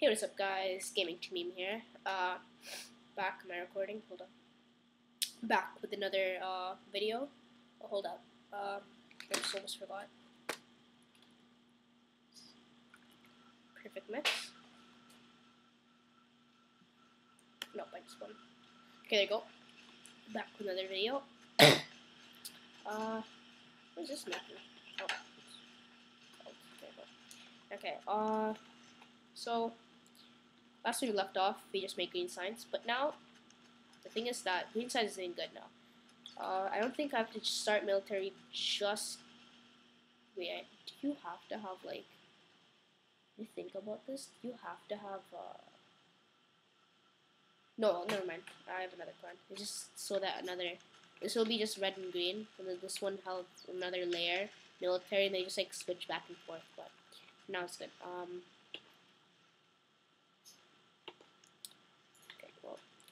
Hey, what's up, guys? Gaming Meme here. Uh, back my recording. Hold up. Back with another uh video. Oh, hold up. Um, I just almost forgot. Perfect mix. Nope, I just won. Okay, there you go. Back with another video. uh, what's this? Oh, oh, there you go. Okay. Uh. So, last time we left off, we just made green science, but now, the thing is that green science isn't good now. Uh, I don't think I have to start military just, wait, do you have to have, like, you think about this, you have to have, uh, no, never mind, I have another plan, it's just so that another, this will be just red and green, and then this one held another layer, military, and they just, like, switch back and forth, but now it's good, um,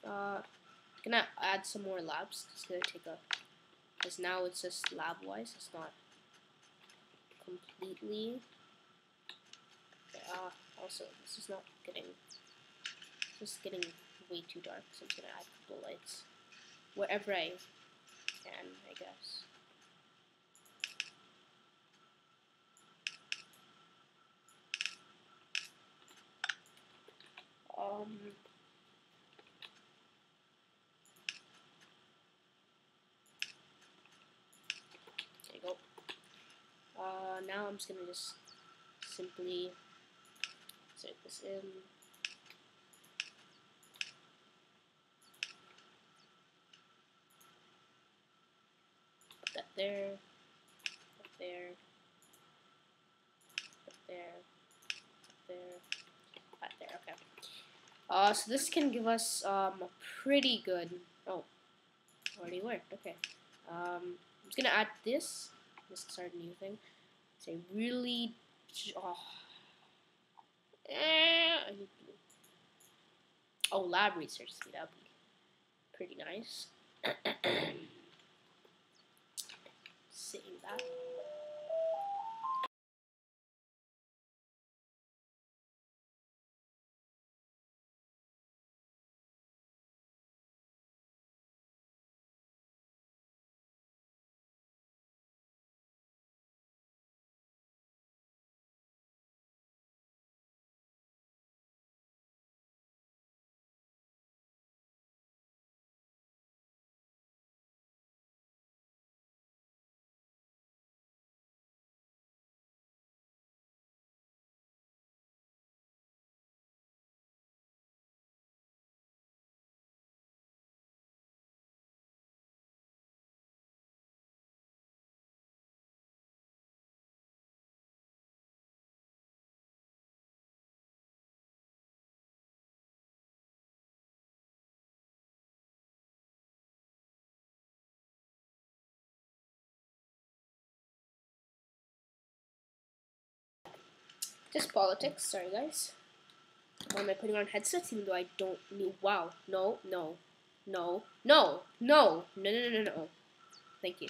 Uh, gonna add some more labs. It's gonna take a, because now it's just lab wise. It's not completely. Uh, also, this is not getting, just getting way too dark. So I'm gonna add a couple lights wherever I can, I guess. Um. Uh, now I'm just gonna just simply insert this in. Put that there, put there, put there, put there, put there, okay. Uh, so this can give us um, a pretty good, oh, already worked, okay. Um, I'm just gonna add this just start a new thing. It's a really oh, eh, oh lab research speed. Be pretty nice. Seeing that. Just politics. Sorry, guys. Why am I putting on headsets even though I don't need? Wow. No, no, no, no, no, no, no, no, no. Thank you.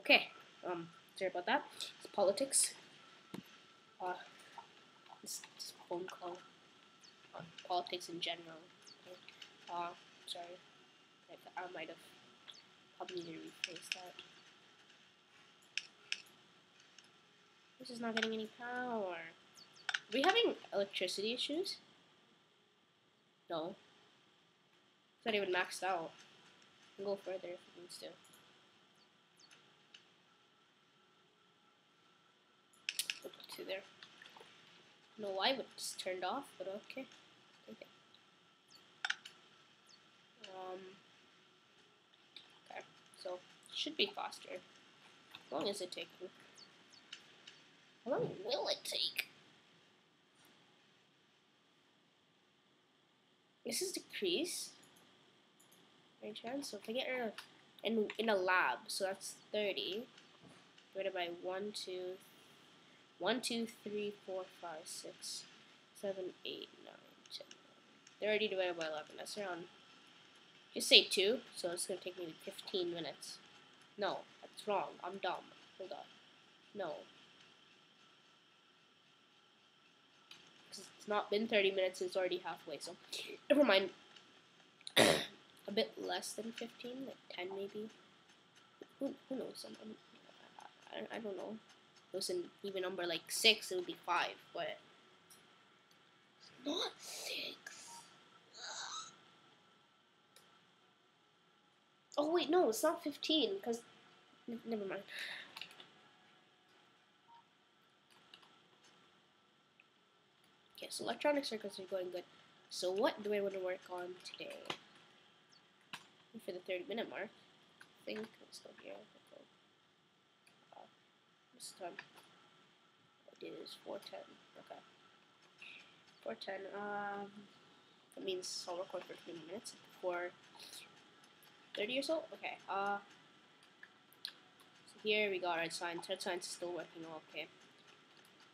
Okay. Um. Sorry about that. It's politics. Uh. This, this phone call. Uh, politics in general. Okay. Uh. Sorry. I might have probably need to rephrase that. This is not getting any power. Are we having electricity issues? No. It's not even maxed out. We can go further if it needs to. We'll two there. No, why would just turned off, but okay. Okay. Um. Okay, so should be faster. As long as it takes. How long will it take? This is the crease. Any chance? So if I get in a, in, in a lab, so that's 30 divided by 1, 2, 1, 2, 3, 4, 5, 6, 7, 8, 9, 10, 30 divided by 11. That's around, just say 2, so it's going to take me 15 minutes. No, that's wrong. I'm dumb. Hold on. No, It's not been 30 minutes, it's already halfway, so never mind. a bit less than 15, like 10 maybe. Who, who knows? I'm, I'm, I, I don't know. If it was an even number like 6, it would be 5, but. It's not 6. Oh, wait, no, it's not 15, because. Never mind. Okay, so electronic circuits are going good. So what do I want to work on today? For the 30 minute mark, I think let's go here. Uh, this time, it is 410. Okay. 410. Um, that means I'll record for 20 minutes before 30 or so. Okay. Uh, so here we got red science. Red science is still working okay.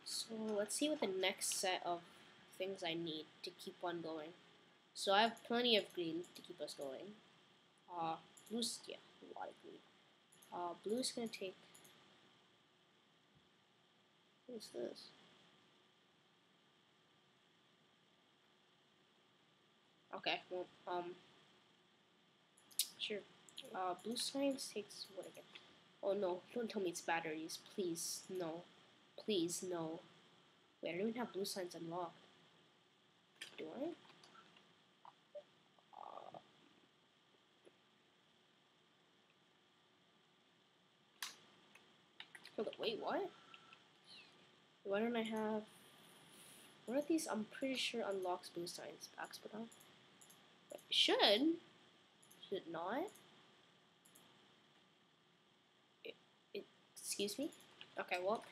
So let's see what the next set of things I need to keep on going. So I have plenty of green to keep us going. Uh, blue's, yeah, a lot of green. Uh, blue's gonna take, what's this? Okay, well, um, sure. Uh, blue science takes what again? Oh no, don't tell me it's batteries. Please, no. Please, no. Wait, I don't even have blue science unlocked. Do I? Uh, hold up, wait, what? Why don't I have... One of these, I'm pretty sure unlocks blue science. Packs, but. It should. Should it not? It, it, excuse me? Okay, well,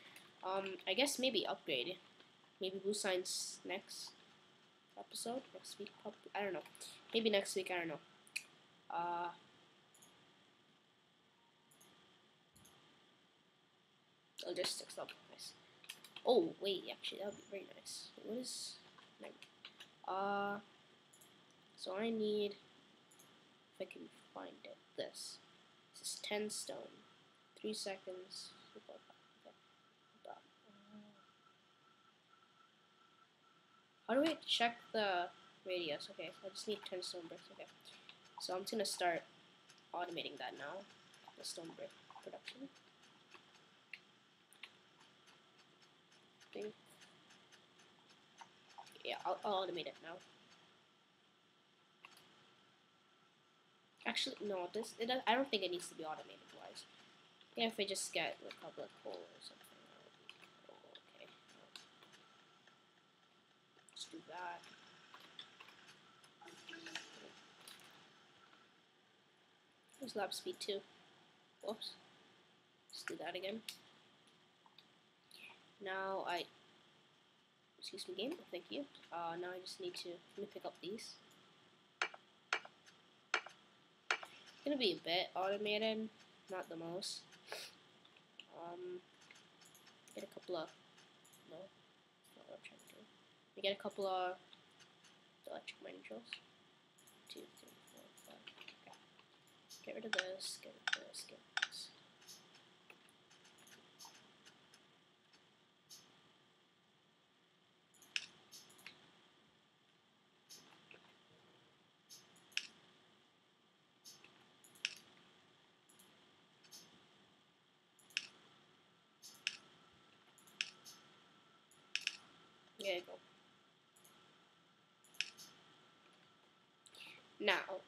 um, I guess maybe upgrade. Maybe blue science next episode next week. Probably, I don't know. Maybe next week. I don't know. Uh, logistics. That'll be nice. Oh wait, actually that would be very nice. What is? Uh, so I need. If I can find it, this. This is ten stone. Three seconds. How do we check the radius? Okay, I just need 10 stone bricks. Okay. So I'm just gonna start automating that now. The stone brick production. Think. Yeah, I'll, I'll automate it now. Actually, no, this it, I don't think it needs to be automated wise. Yeah, if I just get of coal or something. Do that. There's lap speed too. Whoops. Let's do that again. Now I, excuse me game, thank you. Uh, now I just need to, let me pick up these. It's gonna be a bit automated, not the most. Um, get a couple of, get a couple of electric mining. Two, three, four, five. Okay. Get rid of this, get rid of this, get rid of this. There you go. Now,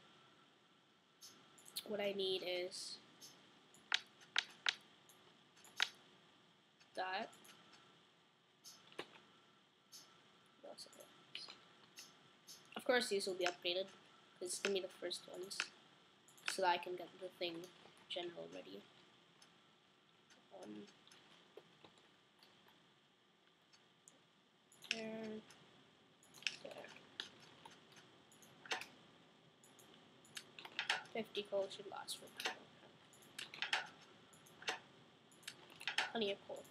what I need is that. Of course, these will be upgraded because it's gonna be the first ones, so that I can get the thing general ready. Um, there. 50 coal should last for Plenty of coal.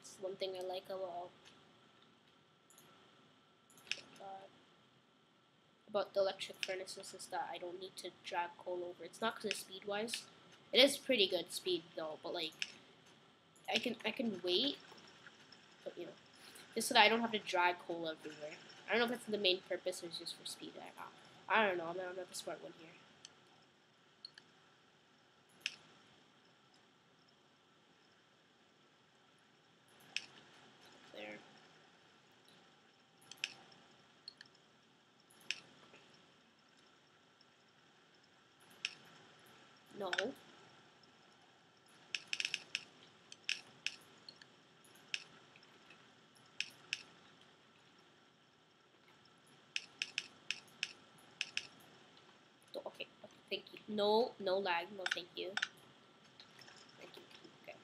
It's one thing I like about about the electric furnaces is that I don't need to drag coal over. It's not because of speed wise. It is pretty good speed though, but like I can I can wait. But you know. Just so that I don't have to drag coal everywhere. I don't know if that's the main purpose or it's just for speed. I, I don't know. I'm not, the smart one here. There. No. Thank you. No, no lag, no thank you. Thank you, okay.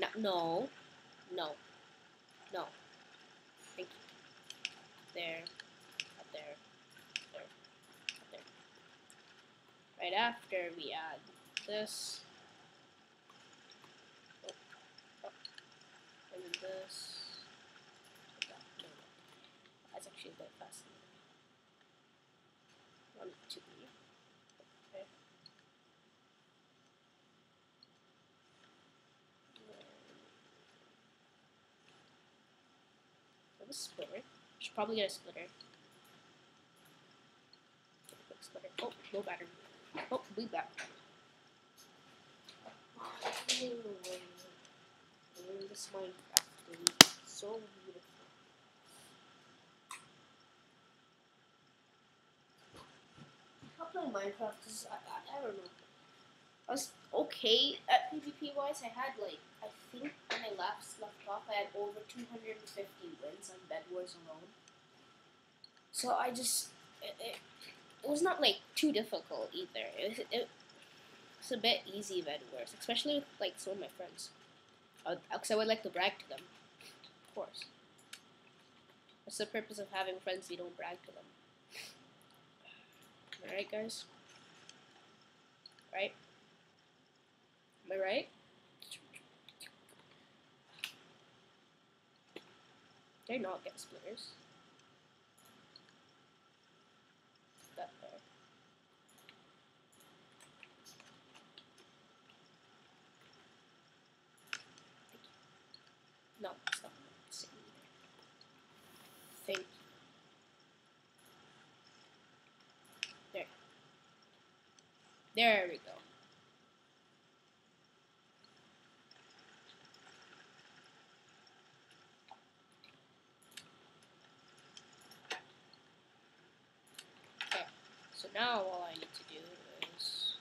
No, no, no, no. Thank you. There, up there, there, up there. Right after we add this. Oh, oh, and then this. That's actually a bit faster. One, two, A splitter. Should probably get a splitter. Quick splitter. Oh, no battery. Oh, we. Oh, this Minecraft is so beautiful. Playing Minecraft I, I, I don't know. I was okay at PvP wise. I had like I think when I last left off, I had over 250 wins on Bed Wars alone. So I just it, it, it was not like too difficult either. It was it, it's a bit easy Bed Wars, especially with like some of my friends. Because I, I would like to brag to them, of course. What's the purpose of having friends you don't brag to them? Alright, guys? Right? Am I right? I not get splitters? That there. No, it's not sitting there. Thank you. There. There we go. Okay, so now all I need to do is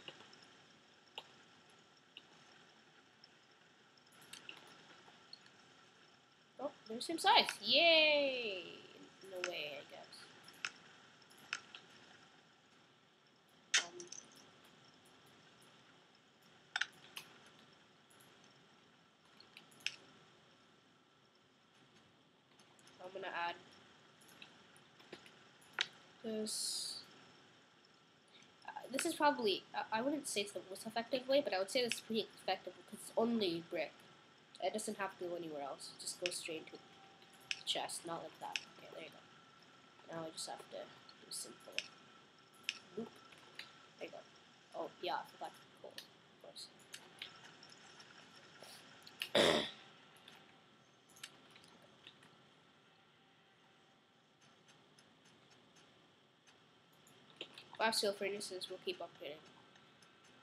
Oh, they're the same size. Yay! No way, I guess. Um, I'm gonna add this. This is probably, I wouldn't say it's the most effective way, but I would say it's pretty effective because it's only brick. It doesn't have to go anywhere else. It just goes straight into the chest, not like that. Okay, there you go. Now I just have to do simple. Boop. There you go. Oh, yeah, I forgot coal, of course. Steel furnaces will keep upgrading.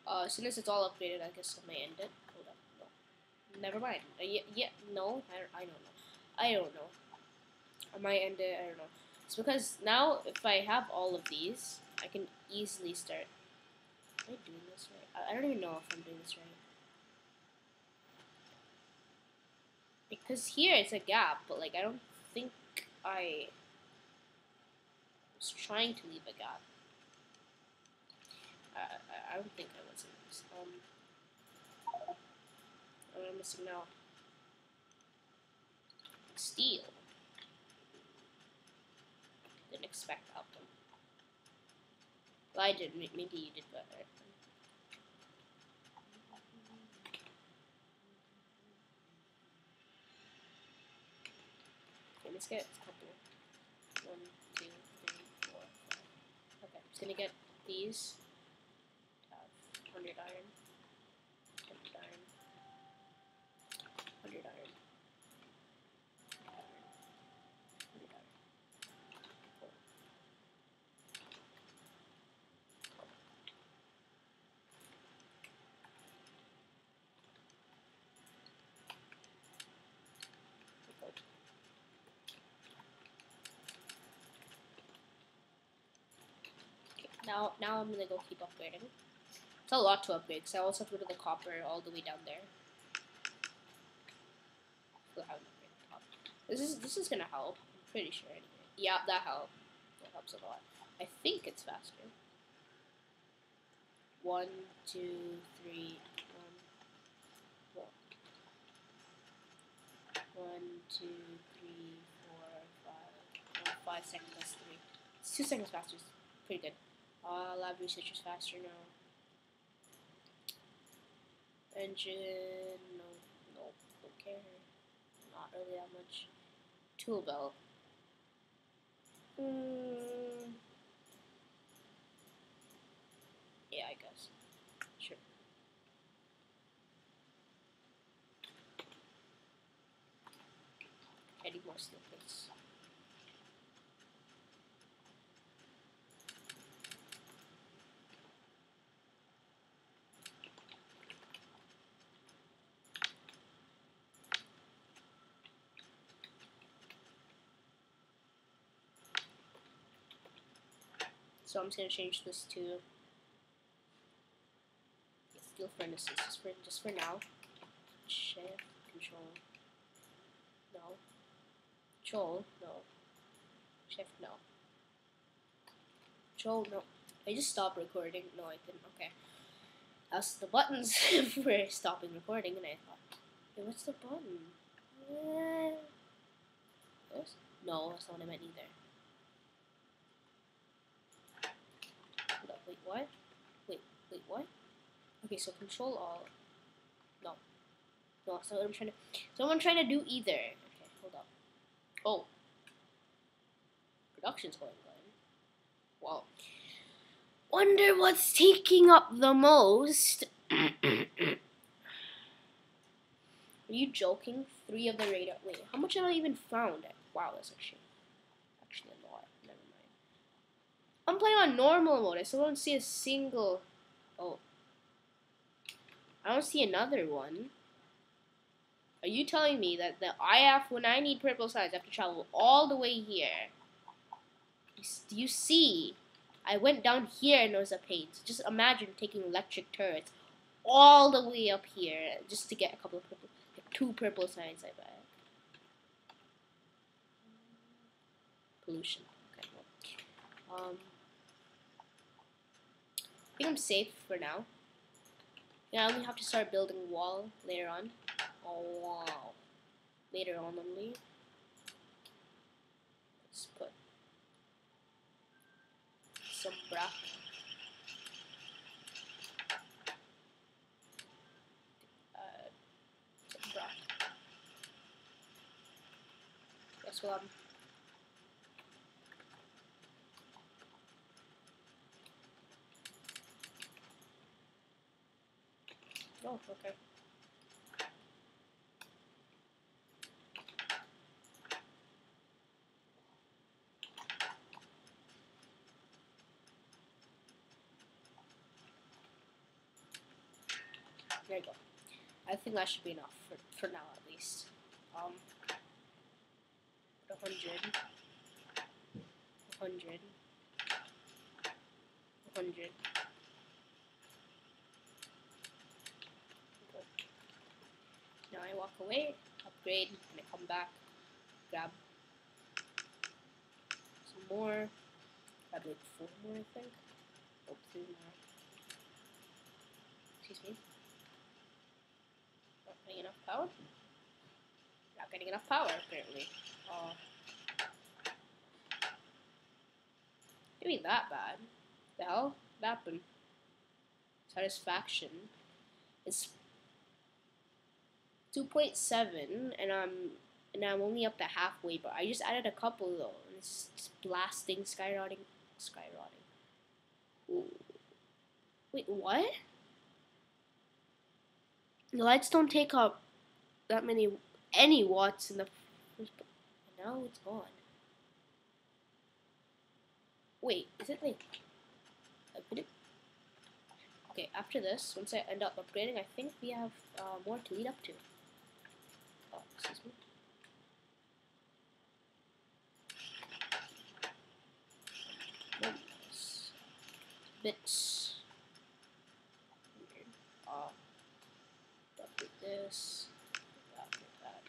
Uh, as soon as it's all upgraded, I guess I may end it. Hold up, no. Never mind. Uh, yeah, yeah, no, I, I don't know. I don't know. I might end it, I don't know. It's because now, if I have all of these, I can easily start. Am I doing this right? I, I don't even know if I'm doing this right. Because here it's a gap, but like I don't think I was trying to leave a gap. I, don't think I was. in this. Um, what am I missing now? Steel. Didn't expect that one. Well, I did. Maybe you did better. Okay, let's get a couple. One, two, three, four, five. Okay, I'm just gonna get these. 100 iron, 100 iron, 100 iron. now now I'm gonna go keep upgrading. It's a lot to upgrade, because I also have to go to the copper all the way down there. This is this is gonna help. I'm pretty sure. Anyway. Yeah, that helped. That helps a lot. I think it's faster. One, two, three, one, four. One, two, three, four, five. Oh, five seconds. Three. It's two seconds faster. It's pretty good. Uh, lab research is faster now. Engine, no, no, don't care. Not really that much. Tool belt. Mm. Yeah, I guess. Sure. Need more steel. So I'm just gonna change this to steel furnaces just for just for now. Shift control. No. Control, no. Shift no. Control no. I just stopped recording. No I didn't. Okay. That's the buttons for stopping recording and I thought, hey, what's the button? Uh, this? No, that's not what I meant either. Hold up, wait, what? Wait, wait, what? Okay, so control all. No. No, what I'm trying to. So I'm trying to do either. Okay, hold up. Oh. Production's going on. Wow. Wonder what's taking up the most. Are you joking? Three of the radar. Wait, how much have I even found? Wow, that's actually a lot. Never mind. I'm playing on normal mode. I still don't see a single. Oh. I don't see another one. Are you telling me that the I have when I need purple science, I have to travel all the way here? You, do you see? I went down here and there was a pain. So just imagine taking electric turrets all the way up here just to get a couple of purple, two purple science. I bet. Pollution. Okay. Um. Think I'm safe for now. Yeah, I only have to start building wall later on. Oh wow. Later on only. Let's put some brack. Uh, some brack. That's what I'm. Oh, okay. There you go. I think that should be enough for, for now at least. Um, 100, 100, 100. Upgrade, and I come back, grab some more, grab like four more I think, oh, three more. Excuse me. Not getting enough power? Not getting enough power, apparently. Uh, doing that bad. The hell What happened? Satisfaction is 2.7, and I'm and I'm only up to halfway. But I just added a couple though, and it's just blasting, skyrocketing, skyrocketing. Wait, what? The lights don't take up that many any watts in the now it's gone. Wait, is it like Okay, after this, once I end up upgrading, I think we have uh, more to lead up to. Me. One bits. Weird. Uh, update this. Update that.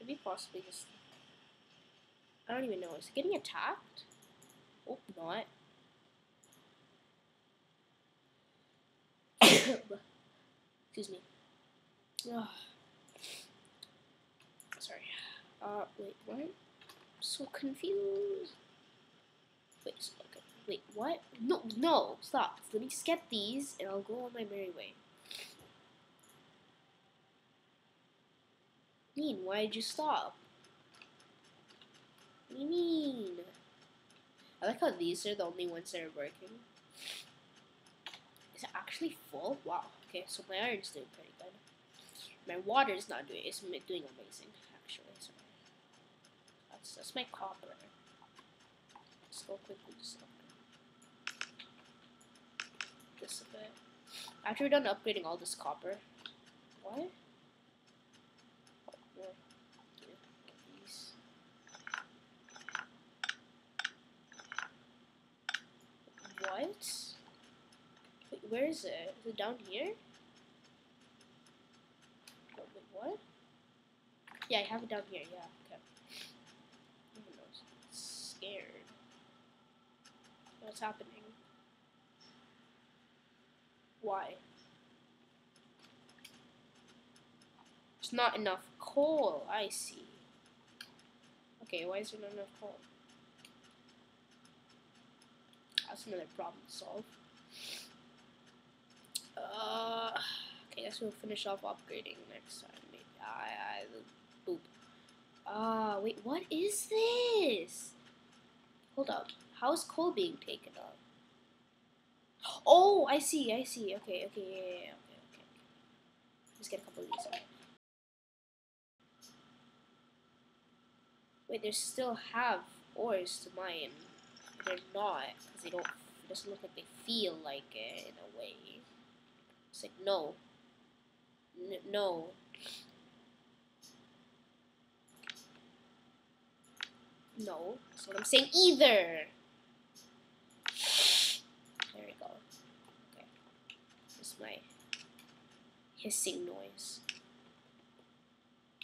Maybe possibly just. I don't even know. Is it getting attacked? Not. Excuse me. Ugh. Sorry. Uh, wait, what? I'm so confused. Wait, so- okay. Wait, what? No, no, stop. Let me just get these, and I'll go on my merry way. Mean, why did you stop? What do you mean? I like how these are the only ones that are working. Is it actually full? Wow. Okay, so my iron's doing pretty good. My water is not doing. It's doing amazing, actually. So that's that's my copper. Let's go quickly just a bit. After we're done upgrading all this copper, what? Oh, yeah. Okay, these. What? Wait, where is it? Is it down here? Oh, wait, what? Yeah, I have it down here. Yeah, okay. I'm scared. What's happening? Why? There's not enough coal. I see. Okay, why is there not enough coal? That's another problem to solve. Uh, okay, guess we'll finish off upgrading next time. Maybe. I, I, boop. Ah, wait, what is this? Hold up. How is coal being taken up? Oh, I see, I see. Okay, okay, yeah, yeah, yeah, okay, okay. Let's get a couple of these. Okay. Wait, they still have ores to mine. They're not, because they don't, it doesn't look like they feel like it in a way. It's like, no. N- no. No, that's what I'm saying either. There we go. Okay. This is my hissing noise.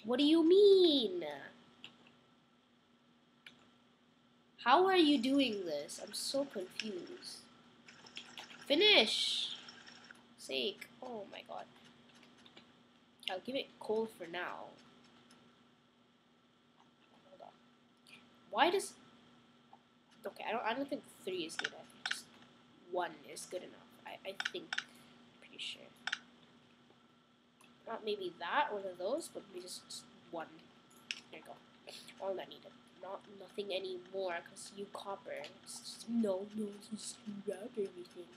What do you mean? How are you doing this? I'm so confused. Finish! Sake. Oh my god. I'll give it coal for now. Hold on. Why does Okay, I don't I don't think three is good. I think just one is good enough. I, I think pretty sure. Not maybe that, one of those, but maybe just, just one. There you go. All I needed. Not nothing anymore, because you copper. Just, no, no, just grab everything.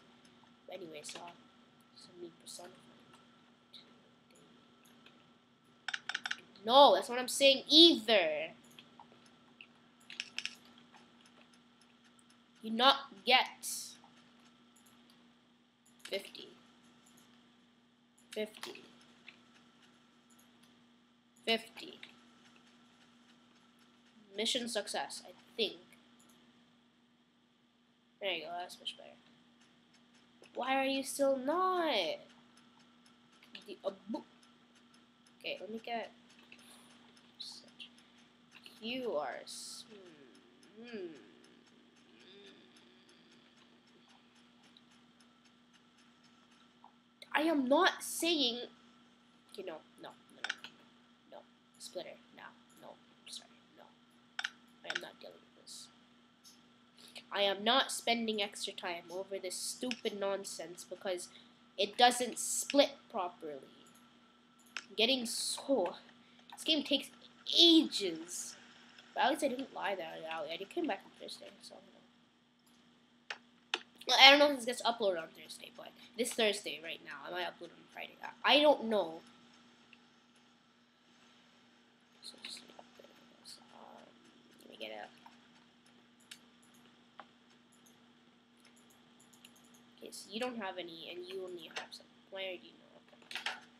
Anyway, so so me personified. No, that's what I'm saying either. You not get 50. 50. 50. Mission success, I think. There you go, that's much better. Why are you still not? Okay, let me get. You are. Hmm. I am not saying. No, no, no, no, no, no. Splitter, no, no, sorry, no. I am not dealing with this. I am not spending extra time over this stupid nonsense because it doesn't split properly. I'm getting so. This game takes ages. But at least I didn't lie there, Ali. I did came back on Thursday, so. I don't know if this gets uploaded on Thursday, but this Thursday right now. I might upload on Friday. I don't know. So just let me upload this. Um, let me get a. You don't have any, and you only have some. Why are you? Okay.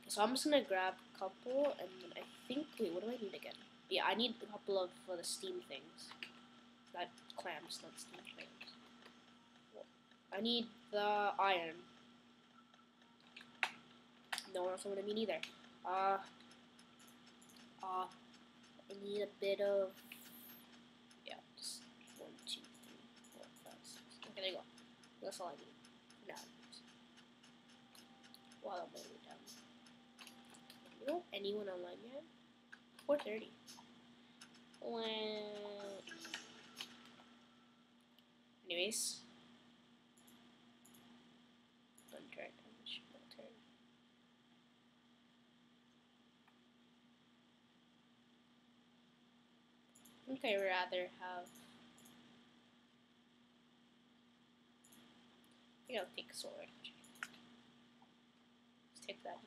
So I'm just gonna grab a couple, and I think. Wait, what do I need again? Yeah, I need a couple of uh, the steam things. Not clams, not steam clams. I need the iron. No one else wanted me neither. Uh, uh, I need a bit of. Yeah, just one, two, three, four, five, six. Okay, there you go. That's all I need for. While I'm it down. You know anyone online yet? 4:30. Well. Anyways. Don't turn. I think rather have. I think I'll take solar take that.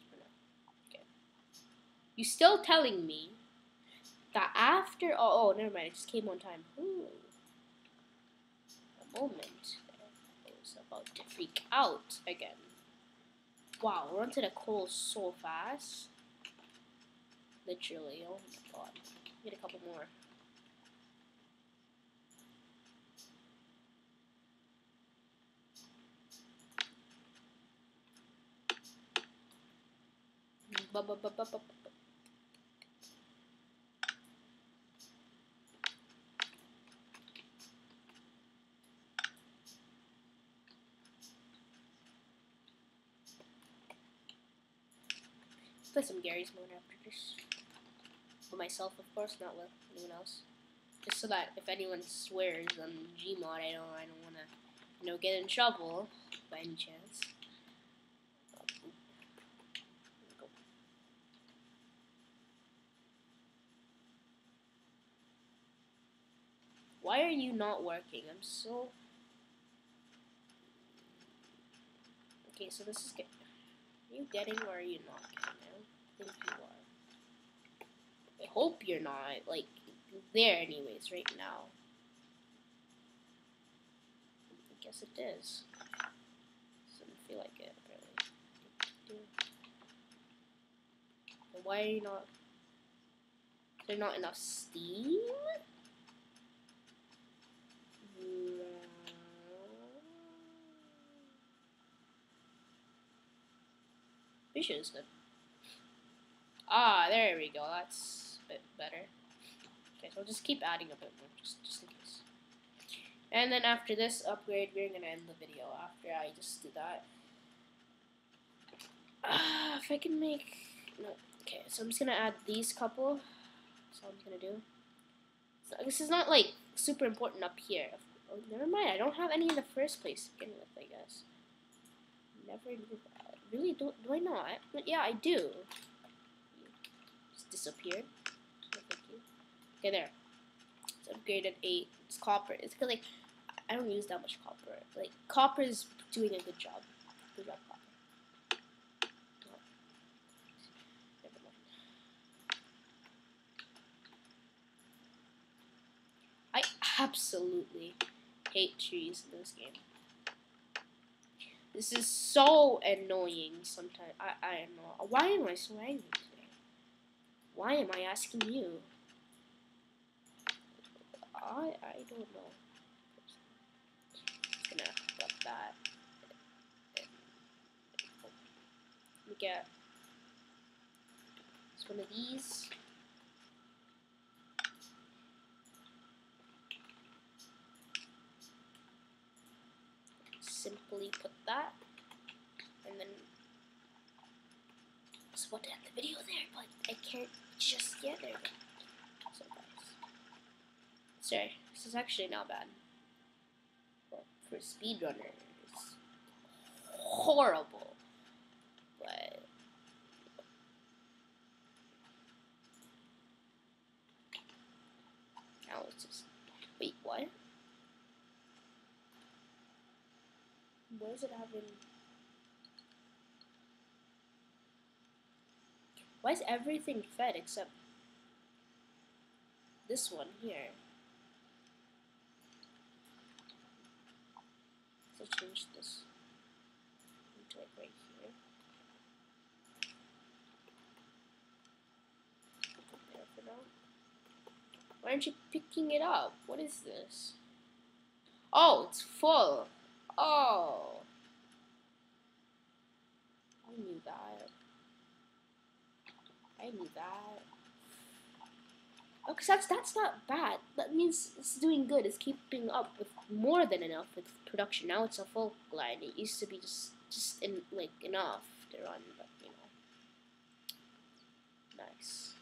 Okay. You still telling me that after oh, oh never mind, it just came on time. Ooh. A moment. I was about to freak out again. Wow, we're onto the coal so fast. Literally, oh my god. Get a couple more. Ba ba. Play some Garry's Mod after this. For myself, of course, not with anyone else. Just so that if anyone swears on Gmod, I don't, I don't want to, you know, get in trouble by any chance. You not working? I'm so. Okay, so this is good. Are you getting or are you not getting? I think you are. I hope you're not, like, there anyways right now. I guess it is. Doesn't feel like it. And why are you not... Is there not enough steam? Vision is good. Ah, there we go. That's a bit better. Okay, so we'll just keep adding a bit more, just, just in case. And then after this upgrade, we're going to end the video after I just do that. Uh, if I can make... No. Okay, so I'm just going to add these couple. That's all I'm going to do. So this is not, like, super important up here. Oh, never mind. I don't have any in the first place to begin with, I guess. Never knew that. Really? Do, do I not? But yeah, I do. Just disappeared. Okay, there. It's upgraded 8. It's copper. It's because, like, I don't use that much copper. Like, copper is doing a good job. Good job, copper. Oh, I absolutely hate trees in this game. This is so annoying sometimes. I, I don't know. Why am I so angry today? Why am I asking you? I I don't know. Just gonna put that. Let me get it's one of these. Simply put that, and then I was about to end the video there, but I can't just get there. So sorry, this is actually not bad. Well, for speedrunners, horrible, but. Now it's just wait, what? Is it having? Why is everything fed except this one here? So change this into like right here. for now. Why aren't you picking it up? What is this? Oh, it's full. Oh. I knew that. I knew that. Okay, that's that's not bad. That means it's doing good. It's keeping up with more than enough with production. Now it's a full line. It used to be just just in like enough to run, but you know. Nice.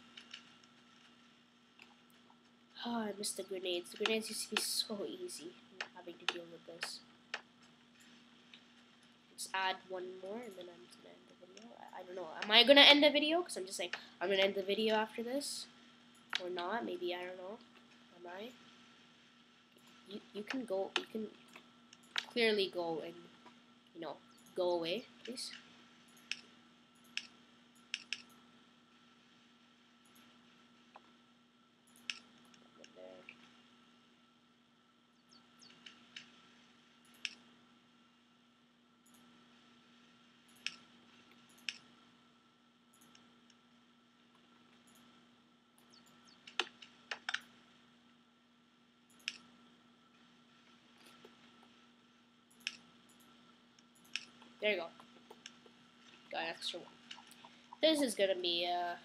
Oh, I missed the grenades. The grenades used to be so easy having to deal with this. Let's add one more and then I'm gonna end the video. I, don't know. Am I gonna end the video? Because I'm just like, I'm gonna end the video after this or not. Maybe I don't know. Am I? You you can go. You can clearly go and you know go away, please. There you go. Got an extra one. This is gonna be a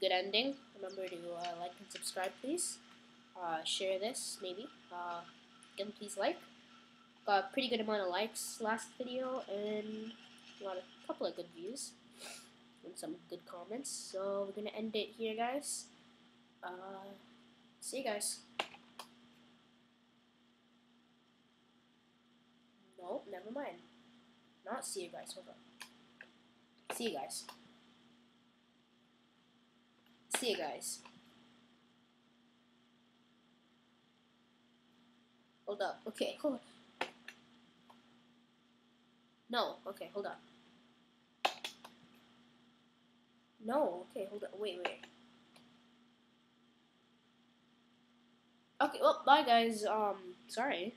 good ending. Remember to uh, like and subscribe, please. Uh, share this, maybe. Uh, again, please like. Got a pretty good amount of likes last video, and a couple of good views and some good comments. So we're gonna end it here, guys. Uh, see you guys. No, never mind. Not see you guys. Hold on. See you guys. See you guys. Hold up. Okay, hold on. No. Okay, hold on. No. Okay, hold on. Wait, wait. Okay, well, bye guys. Um, sorry.